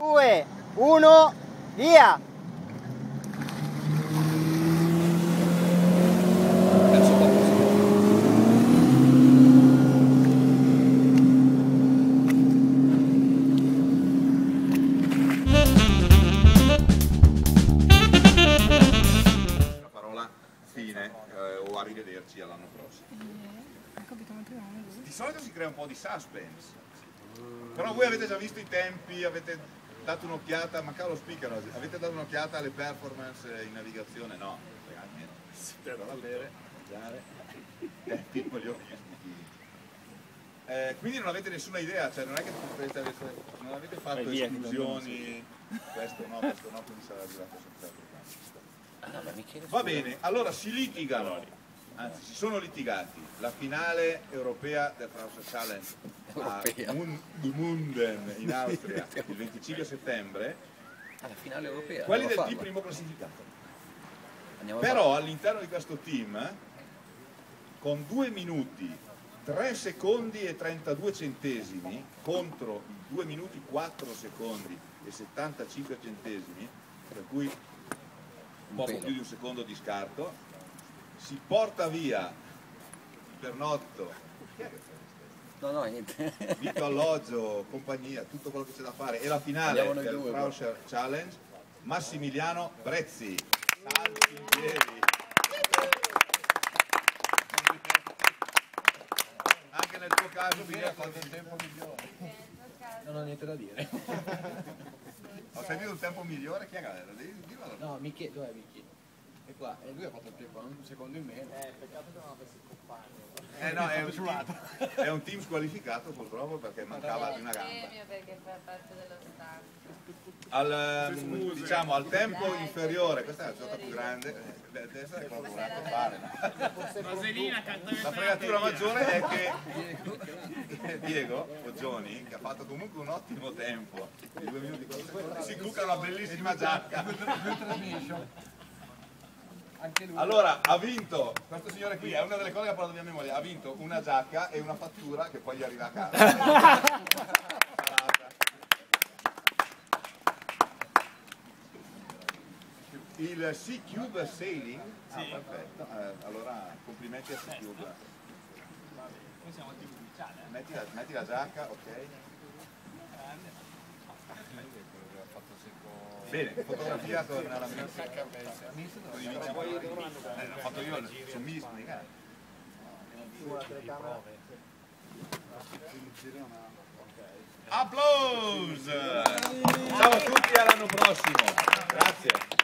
2, 1, via! Una parola fine eh, o arrivederci all'anno prossimo. Di solito si crea un po' di suspense, però voi avete già visto i tempi, avete dato un'occhiata, mancava lo speaker oggi, avete dato un'occhiata alle performance in navigazione? No, realmente. Però va bene, mangiare, tempi. Eh, quindi non avete nessuna idea, cioè non è che potete avere- non avete fatto via, esclusioni, questo no, questo no, quindi sarà arrivato sempre. Ah, ma Va bene, allora si litigano, anzi si sono litigati, la finale europea del Frausa Challenge a Europea. Mun- Gmunden in Austria il 25 settembre, alla finale europea. quelli del a team primo classificato. Andiamo a Però all'interno di questo team, con 2 minuti, 3 secondi e 32 centesimi contro i 2 minuti 4 secondi e 75 centesimi, per cui un poco pelo. più di un secondo di scarto, si porta via il pernotto, che. No, no, niente. vitto alloggio, compagnia, tutto quello che c'è da fare e la finale Andiamo del due, Challenge, Massimiliano Prezzi. Salti in piedi. Anche nel tuo caso bisogna ha fatto il tempo migliore. Non ho niente da dire. Ho sentito un tempo migliore, chi è alla- No, Michi, dov'è Michi? È qua, e lui ha fatto il tempo, un secondo in meno. Eh, peccato che non avessi compagno. Eh no, è un, team, è un team squalificato purtroppo perché mancava di una gamba. premio perché fa parte dello staff. Al, ehm, diciamo, al tempo inferiore, questa è la giornata più grande, eh, deve essere proprio un atto fare. La fregatura maggiore è che Diego Foggioni, che ha fatto comunque un ottimo tempo, di due minuti quattro secondi, si cucca una bellissima giacca. Anche lui. Allora, ha vinto, questo signore qui, è una delle cose che ha portato mia memoria, ha vinto una giacca e una fattura che poi gli arriva a casa. Il C-Cube Sailing? Ah, perfetto. Eh, allora, complimenti a C-Cube. Noi siamo team ufficiale. Metti la, metti la giacca, ok. Bene, fotografia con la mia. Eh, l'ho fatto io, sono misti, mica. Applause! Ciao a tutti, all'anno prossimo. Grazie.